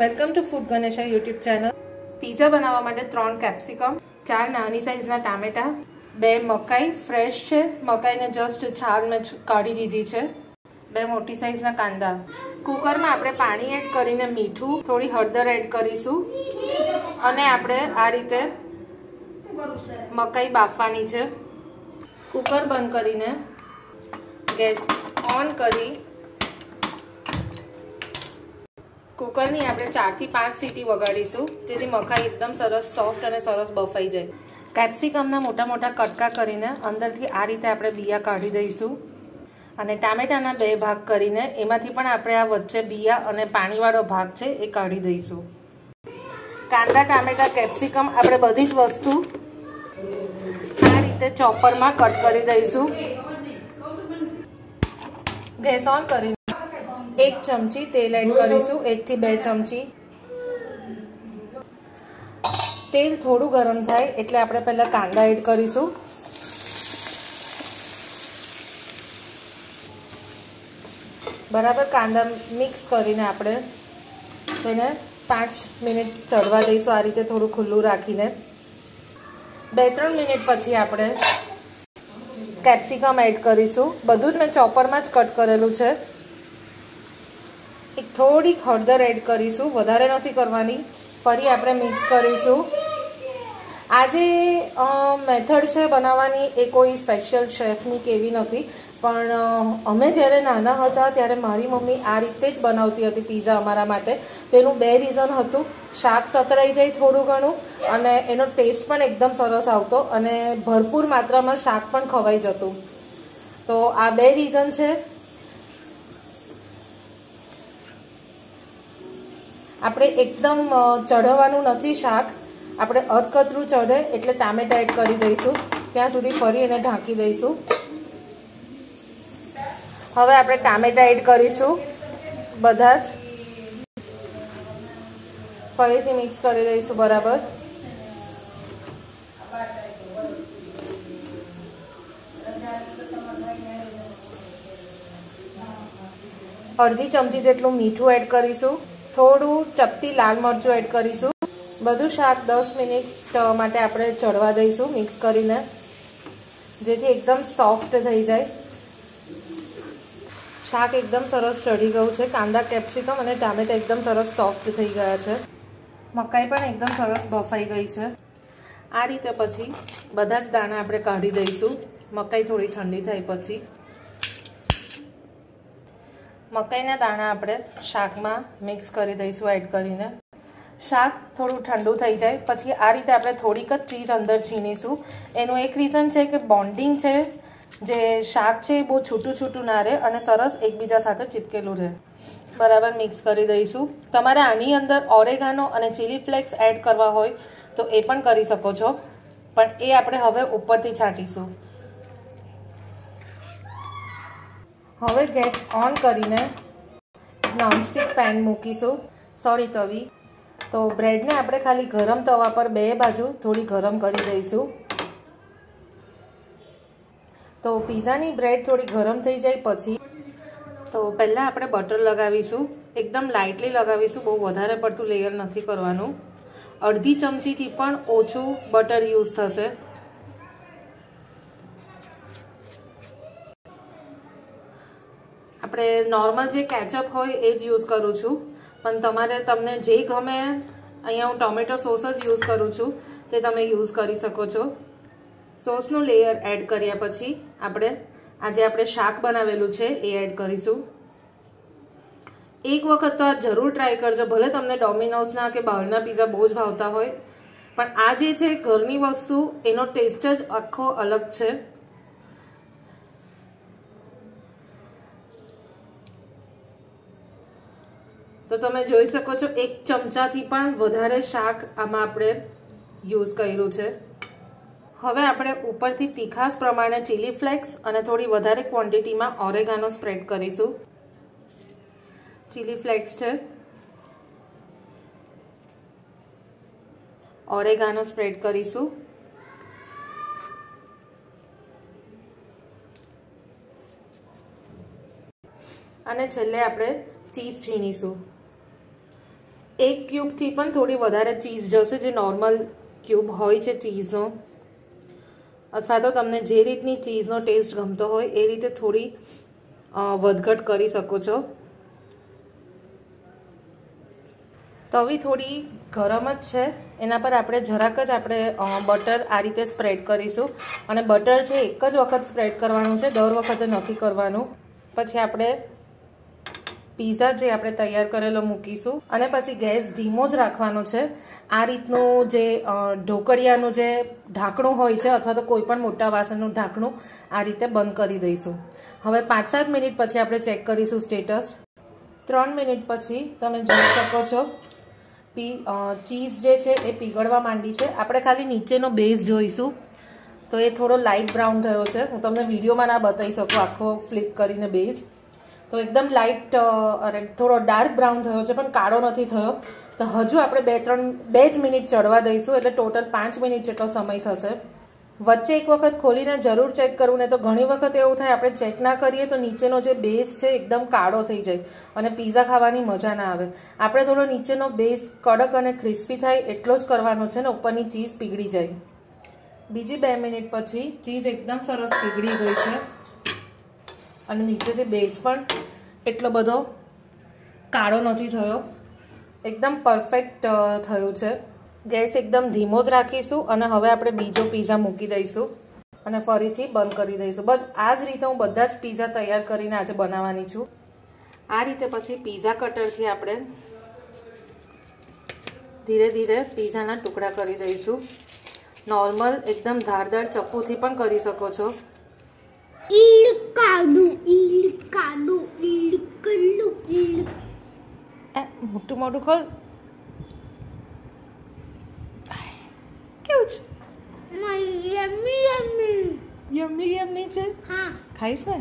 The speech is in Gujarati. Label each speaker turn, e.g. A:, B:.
A: Welcome to food Ganesha YouTube channel. Pizza બનાવવા માટે ત્રણ કેપ્સિકમ ચાર નાની સાઇઝના ટામેટા, બે મકાઈ ફ્રેશ છે. મકાઈને જસ્ટ છાલ મેં કાઢી દીધી છે. બે મોટી સાઇઝના કાંદા. કુકરમાં આપણે પાણી એડ કરીને મીઠું, થોડી હળદર એડ કરીશું. અને આપણે આ રીતે મકાઈ બાફવાની છે. કુકર બંધ કરીને ગેસ ઓન કરી કુકરની આપણે ચારથી પાંચ સીટી વગાડીશું, જેથી મકાઈ એકદમ સરસ સોફ્ટ અને સરસ બફાઈ જાય. કેપ્સિકમના મોટા મોટા કટકા કરીને અંદરથી આ રીતે આપણે બિયા કાઢી દઈશું. અને ટામેટાના બે ભાગ કરીને એમાંથી પણ આપણે આ વચ્ચે બિયા અને પાણીવાળો ભાગ છે એ કાઢી દઈશું. કાંદા, ટામેટા કેપ્સિકમ આપણે બધી જ વસ્તુ આ રીતે ચોપરમાં કટ કરી દઈશું. ગેસ ઓન કરી એક ચમચી તેલ એડ કરીશું એકથી બે ચમચી. તેલ થોડું ગરમ થાય એટલે આપણે પહેલાં કાંદા એડ કરીશું. બરાબર કાંદા મિક્સ કરીને આપણે તેને પાંચ મિનિટ ચડવા દઈશું, આ રીતે થોડું ખુલ્લું રાખીને. બે ત્રણ મિનિટ પછી આપણે કેપ્સિકમ એડ કરીશું. બધું જ મેં ચોપરમાં જ કટ કરેલું છે. એક થોડીક હળદર એડ કરીશું. વધારે નથી કરવાની. ફરી આપણે મિક્સ કરીશું. આ જે મેથડ છે બનાવવાની. એ કોઈ સ્પેશિયલ શેફની કેવી નથી. પણ અમે જ્યારે નાના હતા ત્યારે મારી મમ્મી આ રીતે જ બનાવતી હતી પીઝા અમારા માટે. તેનું બે રીઝન હતું. શાક સતરાઈ જાય થોડું ઘણું અને એનો ટેસ્ટ પણ એકદમ સરસ આવતો અને ભરપૂર માત્રામાં શાક પણ ખવાઈ જતું. તો આ બે રીઝન છે. આપણે એકદમ ચઢવાનું નથી શાક. આપણે અધકચરું ચઢે એટલે ટામેટા એડ કરી દઈશું. ત્યાં સુધી ફરી એને ઢાંકી દઈશું. હવે આપણે ટામેટા એડ કરીશું. બધા જ. ફરીથી મિક્સ કરી દઈશું બરાબર. અડધી ચમચી જેટલું મીઠું એડ કરીશું. થોડું ચપટી લાલ મરચું એડ કરીશું. બધું શાક દસ મિનિટ માટે આપણે ચડવા દઈશું મિક્સ કરીને. જેથી એકદમ સોફ્ટ થઈ જાય. શાક એકદમ સરસ ચડી ગયું છે. કાંદા કેપ્સિકમ અને ટામેટા એકદમ સરસ સોફ્ટ થઈ ગયા છે. મકાઈ પણ એકદમ સરસ બફાઈ ગઈ છે. આ રીતે પછી બધા જ દાણા આપણે કાઢી દઈશું. મકાઈ થોડી ઠંડી થાય પછી. મકાઈના દાણા આપણે શાકમાં મિક્સ કરી દઈશું એડ કરીને. શાક થોડું ઠંડુ થઈ જાય, પછી આ રીતે આપણે થોડીક જ ચીજ અંદર છીનીશું એનું એક રીઝન છે કે બોન્ડિંગ છે, જે શાક છે એ બહુ છૂટું છૂટું ના રહે અને સરસ એકબીજા સાથે ચીપકેલું રહે. બરાબર મિક્સ કરી દઈશું. તમારે આની અંદર ઓરેગાનો અને ચીલી ફ્લેક્સ એડ કરવા હોય તો એ પણ કરી શકો છો. પણ એ આપણે હવે ઉપરથી છાંટીશું. હવે ગેસ ઓન કરીને નોનસ્ટિક પેન મૂકીશું. સોરી તવી. તો બ્રેડને આપણે ખાલી ગરમ તવા પર બે બાજુ થોડી ગરમ કરી દઈશું. તો પીઝાની બ્રેડ થોડી ગરમ થઈ જાય પછી તો પહેલાં આપણે બટર લગાવીશું. એકદમ લાઇટલી લગાવીશું. બહુ વધારે પડતું લેયર નથી કરવાનું. અડધી ચમચીથી પણ ઓછું બટર યુઝ થશે. આપણે નોર્મલ જે કેચઅપ હોય એ જ યુઝ કરું છું. પણ તમારે તમને જે ગમે, અહીંયા હું ટોમેટો સોસ જ યુઝ કરું છું, તે તમે યુઝ કરી શકો છો. સોસનું લેયર એડ કર્યા પછી આપણે, આજે આપણે શાક બનાવેલું છે, એ એડ કરીશું. એક વખત તો આ જરૂર ટ્રાય કરજો, ભલે તમને ડોમિનોઝના કે બહારના પીઝા બહુ જ ભાવતા હોય. પણ આ જે છે ઘરની વસ્તુ, એનો ટેસ્ટ જ આખો અલગ છે. તો તમે જોઈ શકો છો, એક ચમચાથી પણ વધારે શાક આમાં આપણે યુઝ કર્યું છે. હવે આપણે ઉપરથી તીખાસ પ્રમાણે ચીલી ફ્લેક્સ અને થોડી વધારે ક્વોન્ટિટીમાં ઓરેગાનો સ્પ્રેડ કરીશું. ચીલી ફ્લેક્સ છે. ઓરેગાનો સ્પ્રેડ કરીશું. અને છેલ્લે આપણે ચીઝ છીણીશું. એક ક્યુબથી પણ થોડી વધારે ચીઝ જશે જે નોર્મલ ક્યુબ હોય છે ચીઝનો. અથવા તો તમને જે રીતની ચીઝનો ટેસ્ટ ગમતો હોય એ રીતે થોડી વધઘટ કરી શકો છો. તવી થોડી ગરમ જ છે. એના પર આપણે જરાક જ આપણે બટર આ રીતે સ્પ્રેડ કરીશું. અને બટર છે એક જ વખત સ્પ્રેડ કરવાનું છે. દર વખતે નથી કરવાનું. પછી આપણે પીઝા જે આપણે તૈયાર કરેલો મૂકીશું અને પછી ગેસ ધીમો જ રાખવાનો છે. આ રીતનું જે ઢોકળિયાનું જે ઢાંકણું હોય છે અથવા તો કોઈ પણ મોટા વાસણનું ઢાંકણું આ રીતે બંધ કરી દઈશું. હવે પાંચ સાત મિનિટ પછી આપણે ચેક કરીશું સ્ટેટસ. ત્રણ મિનિટ પછી તમે જોઈ શકો છો, પી ચીઝ જે છે એ પીગળવા માંડી છે. આપણે ખાલી નીચેનો બેઝ જોઈશું. તો એ થોડો લાઇટ બ્રાઉન થયો છે. હું તમને વિડીયોમાં ના બતાવી શકું આખો ફ્લિપ કરીને બેઝ. તો એકદમ લાઇટ અરે, થોડો ડાર્ક બ્રાઉન થયો છે, પણ કાળો નથી થયો. તો હજુ આપણે બે, ત્રણ, બે જ મિનિટ ચડવા દઈશું, એટલે ટોટલ પાંચ મિનિટ જેટલો સમય થશે. વચ્ચે એક વખત ખોલીને જરૂર ચેક કરવું ને તો ઘણી વખત એવું થાય, આપણે ચેક ના કરીએ તો નીચેનો જે બેઝ છે એકદમ કાળો થઈ જાય અને પીઝા ખાવાની મજા ના આવે. આપણે થોડો નીચેનો બેઝ કડક અને ક્રિસ્પી થાય એટલો જ કરવાનો છે ને, ઉપરની ચીઝ પીગળી જાય. બીજી બે મિનિટ પછી ચીઝ એકદમ સરસ પીગળી ગઈ છે. અને નીચેથી બેઝ પણ એટલો બધો કાળો નથી થયો. એકદમ પરફેક્ટ થયું છે. ગેસ એકદમ ધીમો જ રાખીશું અને હવે આપણે બીજો પીઝા મૂકી દઈશું અને ફરીથી બંધ કરી દઈશું. બસ આ જ રીતે હું બધા જ પીઝા તૈયાર કરીને આજે બનાવવાની છું. આ રીતે પછી પીઝા કટરથી આપણે ધીરે ધીરે પીઝાના ટુકડા કરી દઈશું. નોર્મલ એકદમ ધારદાર ચપ્પુથી પણ કરી શકો છો. મોટું મોટું ખોલ કેવું છે યમી યમી છે
B: હા
A: ખાઈશ ને